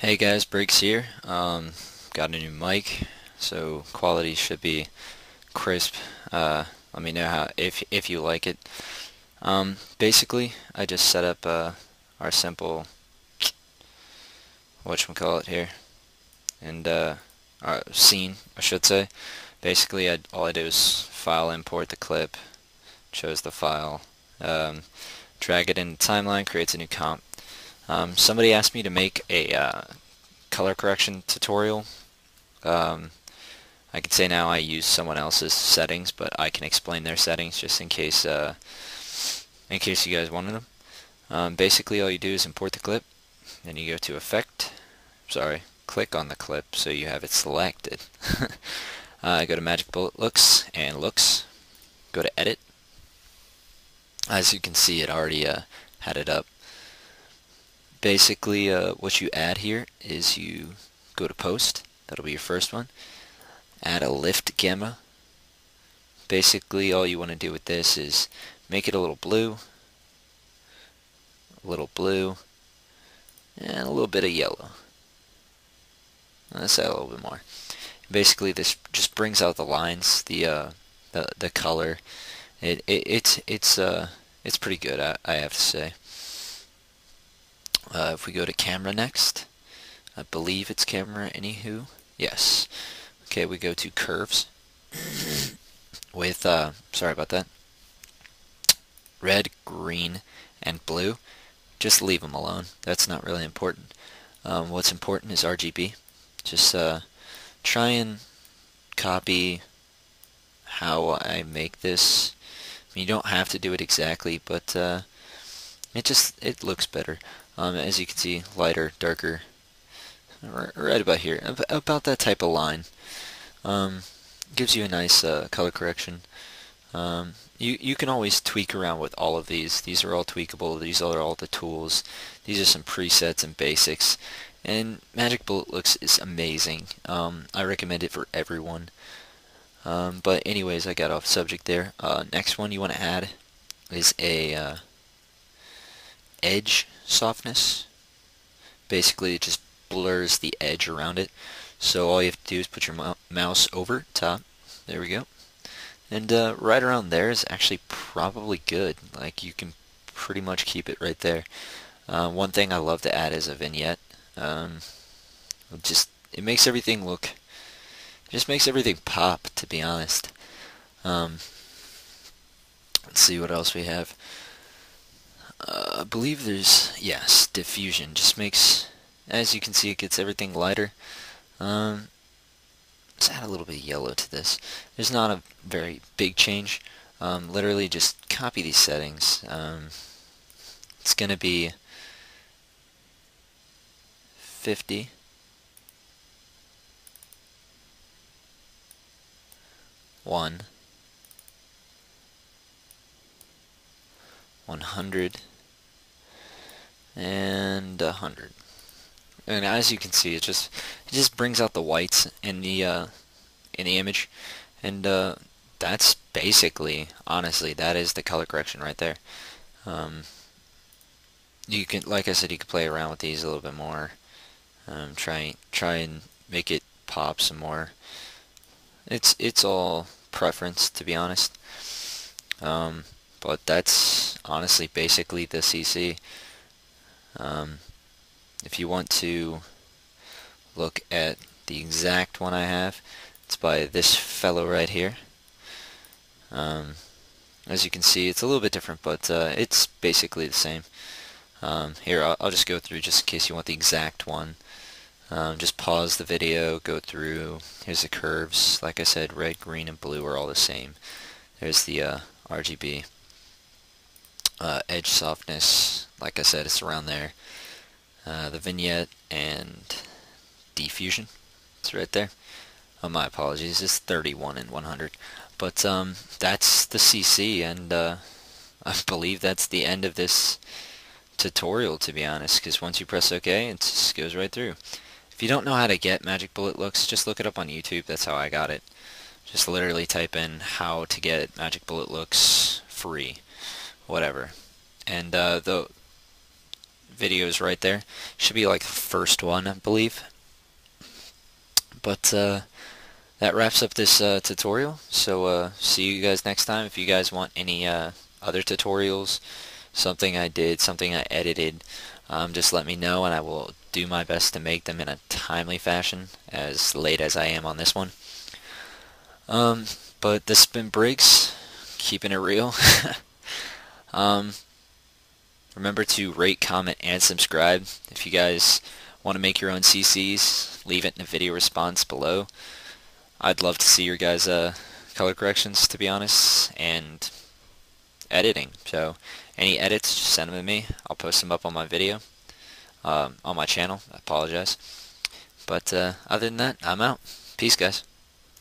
Hey guys, Briggs here. Um, got a new mic, so quality should be crisp. Uh, let me know how if if you like it. Um, basically, I just set up uh, our simple what we call it here, and uh, our scene, I should say. Basically, I, all I do is file import the clip, chose the file, um, drag it in the timeline, creates a new comp, um, somebody asked me to make a uh, color correction tutorial. Um, I can say now I use someone else's settings, but I can explain their settings just in case uh, in case you guys wanted them. Um, basically, all you do is import the clip, then you go to Effect. Sorry, click on the clip so you have it selected. uh, go to Magic Bullet Looks and Looks. Go to Edit. As you can see, it already uh, had it up basically uh, what you add here is you go to post. That'll be your first one. Add a lift gamma. Basically all you want to do with this is make it a little blue a little blue and a little bit of yellow. Let's add a little bit more. Basically this just brings out the lines the uh, the, the color. It, it it's it's uh it's pretty good I, I have to say uh, if we go to camera next, I believe it's camera anywho. Yes. Okay, we go to curves with, uh, sorry about that, red, green, and blue. Just leave them alone. That's not really important. Um, what's important is RGB. Just uh, try and copy how I make this. I mean, you don't have to do it exactly, but uh, it just it looks better. Um, as you can see, lighter, darker, right about here, about that type of line. Um, gives you a nice uh, color correction. Um, you, you can always tweak around with all of these. These are all tweakable. These are all the tools. These are some presets and basics. And Magic Bullet Looks is amazing. Um, I recommend it for everyone. Um, but anyways, I got off subject there. Uh, next one you want to add is a uh, edge softness. Basically, it just blurs the edge around it. So all you have to do is put your mouse over top. There we go. And uh, right around there is actually probably good. Like you can pretty much keep it right there. Uh, one thing I love to add is a vignette. Um, it just it makes everything look, it just makes everything pop. To be honest. Um, let's see what else we have. Uh, I believe there's, yes, diffusion. Just makes, as you can see, it gets everything lighter. Um, let's add a little bit of yellow to this. There's not a very big change. Um, literally just copy these settings. Um, it's going to be 50. One. 100 and 100 and as you can see it just it just brings out the whites in the uh, in the image. And uh, that's basically honestly that is the color correction right there. Um, you can like I said you can play around with these a little bit more. Um, try try and make it pop some more. It's it's all preference to be honest. Um, but that's honestly basically the CC. Um, if you want to look at the exact one I have, it's by this fellow right here. Um, as you can see, it's a little bit different, but uh, it's basically the same. Um, here, I'll, I'll, just go through just in case you want the exact one. Um, just pause the video, go through. Here's the curves. Like I said, red, green, and blue are all the same. There's the uh, RGB uh, edge softness, like I said, it's around there. Uh, the vignette and diffusion, it's right there. Oh, my apologies, it's 31 and 100. But um, that's the CC, and uh, I believe that's the end of this tutorial, to be honest, because once you press OK, it just goes right through. If you don't know how to get Magic Bullet Looks, just look it up on YouTube. That's how I got it. Just literally type in how to get Magic Bullet Looks free whatever. And uh, the video is right there. Should be like the first one, I believe. But uh, that wraps up this uh, tutorial. So uh, see you guys next time. If you guys want any uh, other tutorials, something I did, something I edited, um, just let me know and I will do my best to make them in a timely fashion as late as I am on this one. Um, but this has been Briggs, keeping it real. um, remember to rate, comment, and subscribe. If you guys want to make your own CCs, leave it in the video response below. I'd love to see your guys' uh, color corrections, to be honest, and editing. So any edits, just send them to me. I'll post them up on my video, um, on my channel. I apologize. But uh, other than that, I'm out. Peace, guys.